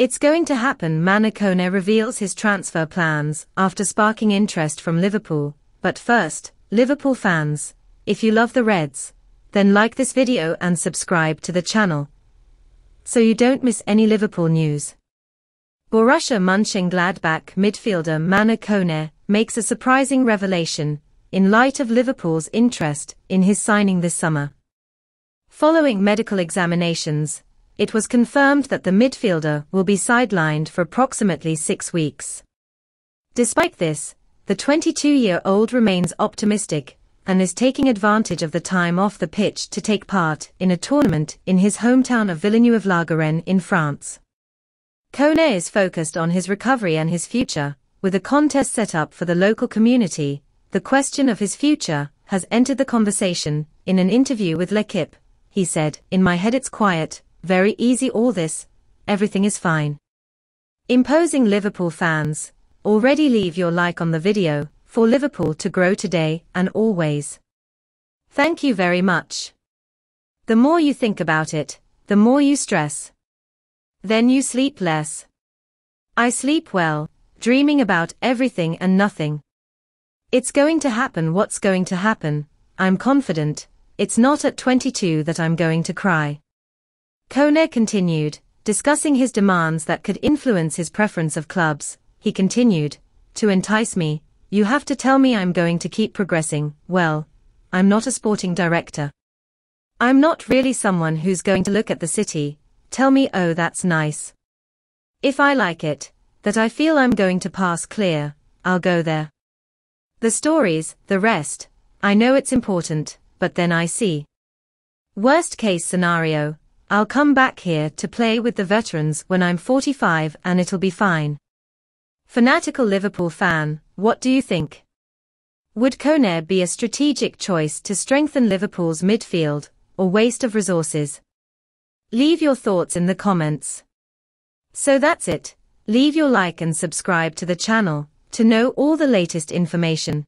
It's going to happen Manu Kone reveals his transfer plans after sparking interest from Liverpool. But first, Liverpool fans, if you love the Reds, then like this video and subscribe to the channel. So you don't miss any Liverpool news. Borussia Mönchengladbach midfielder Manu Kone makes a surprising revelation in light of Liverpool's interest in his signing this summer. Following medical examinations, it was confirmed that the midfielder will be sidelined for approximately six weeks. Despite this, the 22-year-old remains optimistic and is taking advantage of the time off the pitch to take part in a tournament in his hometown of Villeneuve-la-Garenne in France. Kone is focused on his recovery and his future, with a contest set up for the local community. The question of his future has entered the conversation. In an interview with L'Equipe, he said, In my head it's quiet, very easy all this, everything is fine. Imposing Liverpool fans, already leave your like on the video, for Liverpool to grow today and always. Thank you very much. The more you think about it, the more you stress. Then you sleep less. I sleep well, dreaming about everything and nothing. It's going to happen what's going to happen, I'm confident, it's not at 22 that I'm going to cry. Kone continued, discussing his demands that could influence his preference of clubs, he continued, to entice me, you have to tell me I'm going to keep progressing, well, I'm not a sporting director. I'm not really someone who's going to look at the city, tell me oh that's nice. If I like it, that I feel I'm going to pass clear, I'll go there. The stories, the rest, I know it's important, but then I see. Worst case scenario, I'll come back here to play with the veterans when I'm 45 and it'll be fine. Fanatical Liverpool fan, what do you think? Would Kone be a strategic choice to strengthen Liverpool's midfield, or waste of resources? Leave your thoughts in the comments. So that's it. Leave your like and subscribe to the channel to know all the latest information.